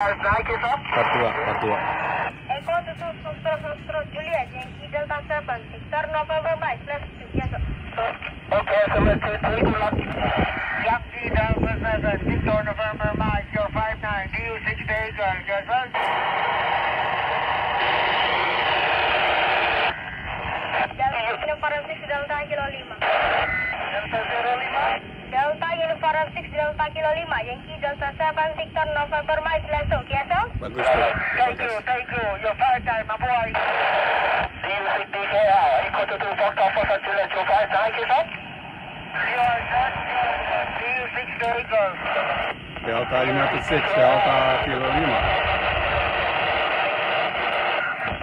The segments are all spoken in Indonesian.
Part 2, part 2. Echo to Foxtrot Foxtrot Juliet Yankee Delta 7 Victor November Mike left yes. Okay, so let's do three Delta 7, Victor November Mike, your 59, DU 6 Baker, yes uh, 6 Delta Kilo 5 Yankee Delta 7 Victor November Mike left yes sir. Bagus tuh. Thank you, thank you, your 59, my boy. DU 6 BKR, equal to 2 Foxtrot Foxtrot Juliet, your 59, yes sir. You are done, DU 6 Baker. Delta United 6, Delta Kilo 5.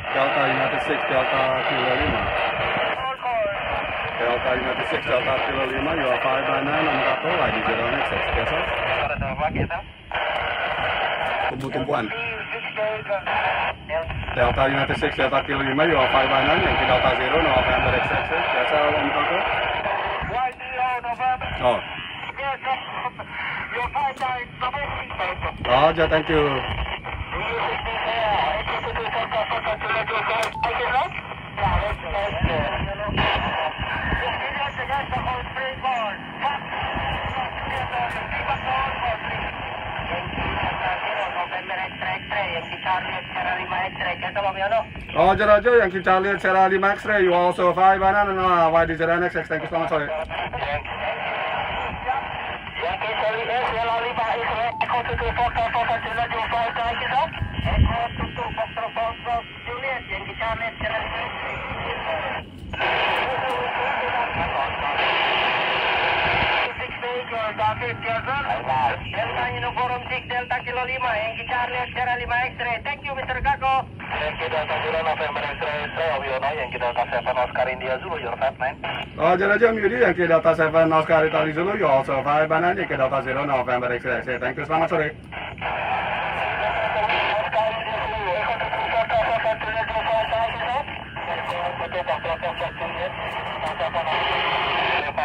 Delta United 6, Delta Kilo 5. Delta United 6, Delta Kilo 5, you are 599 on Kato, ID 096, biasa. Para sa bakit, ha? Tumbu-tumbuan. DU 6 Baker. Delta United 6, Delta Kilo 5, you are 599, Yankee Delta 0, November XX, biasa on Kato. YDO November. Oh, Yes, sir. Your 59, domestic Baker. Roger, thank you. Roger, Roger, Yankee Charlie Sierra 5 X-ray, you are also 599 on uh, YD 096, thank you so much, sorry. Delta Uniform 6 Delta Kilo 5 Yankee Charlie Sierra 5 X-ray Thank you Mr. Kako Yankee Delta 0 November X-ray X-ray Aviono Yankee Delta 7 Oscar India Zulu your 59 Roger, Roger, Mudi, Yankee Delta 7 Oscar Italy Zulu, you also 599, Yankee Delta 0 November X-ray, thank you, selamat sore. Thank you, 73.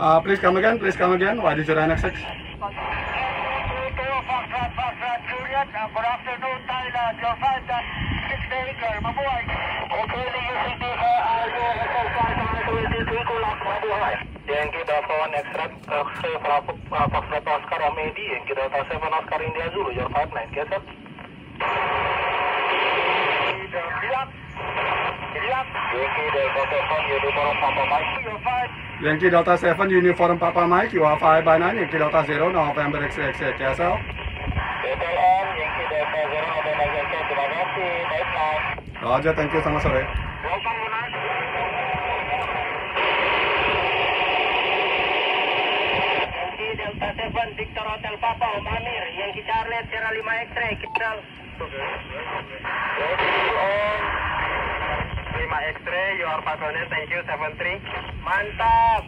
Uh, please come again, please come again, YD 096. Good afternoon, Thailand. Your acre, mabuhay. Okay, Yankee Delta 1 X-Ray, X-Ray, Foxtrot Oscar Amedi, Yankee Delta 7 Oscar India Zulu, your 59, yes sir? Yankee Delta 7, Uniform Papa Mike, your 5. Yankee Delta 7 Uniform Papa Mike, you are 599, Yankee Delta 0 November X-ray, KSL. Delta M, Yankee Delta 0, November X-Ray, terima kasih, baiklah. Roger, thank you, selamat sore. Welcome. Seven Victor Hotel Papa Om Amir yang kita Charlie secara 5 X-ray kita Om 5 X-ray your thank you 73 mantap!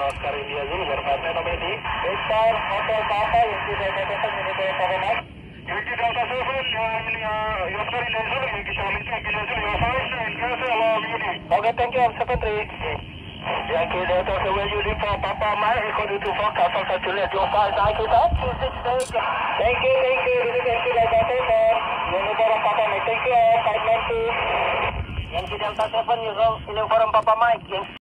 Oscar India Zulu berpaten nomedi Victor Hotel Papa yang kita tetap menjadi pemenang Yuki Delta yang kita India Zulu Oke, thank you, I'm 73. Yankee you Papa Mike. Thank you, thank you, this is Yankee Delta uniform Papa Mike, thank you, 592. Yankee Delta 7, uniform Papa Mike,